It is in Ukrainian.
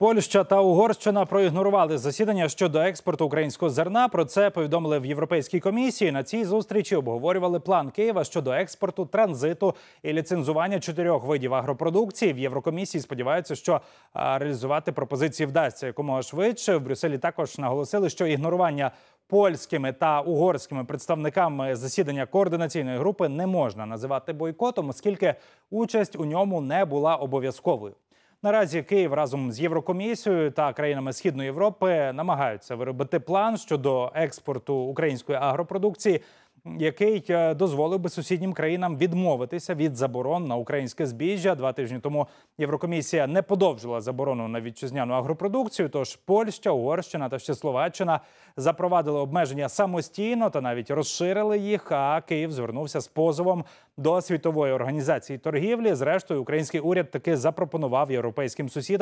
Польща та Угорщина проігнорували засідання щодо експорту українського зерна. Про це повідомили в Європейській комісії. На цій зустрічі обговорювали план Києва щодо експорту, транзиту і ліцензування чотирьох видів агропродукції. В Єврокомісії сподіваються, що реалізувати пропозиції вдасться якомога швидше. В Брюсселі також наголосили, що ігнорування польськими та угорськими представниками засідання координаційної групи не можна називати бойкотом, оскільки участь у ньому не була обов'язковою. Наразі Київ разом з Єврокомісією та країнами Східної Європи намагаються виробити план щодо експорту української агропродукції, який е, дозволив би сусіднім країнам відмовитися від заборон на українське збіжжя. Два тижні тому Єврокомісія не подовжила заборону на вітчизняну агропродукцію. Тож Польща, Угорщина та ще Словаччина запровадили обмеження самостійно та навіть розширили їх. А Київ звернувся з позовом до світової організації торгівлі. Зрештою, український уряд таки запропонував європейським сусідам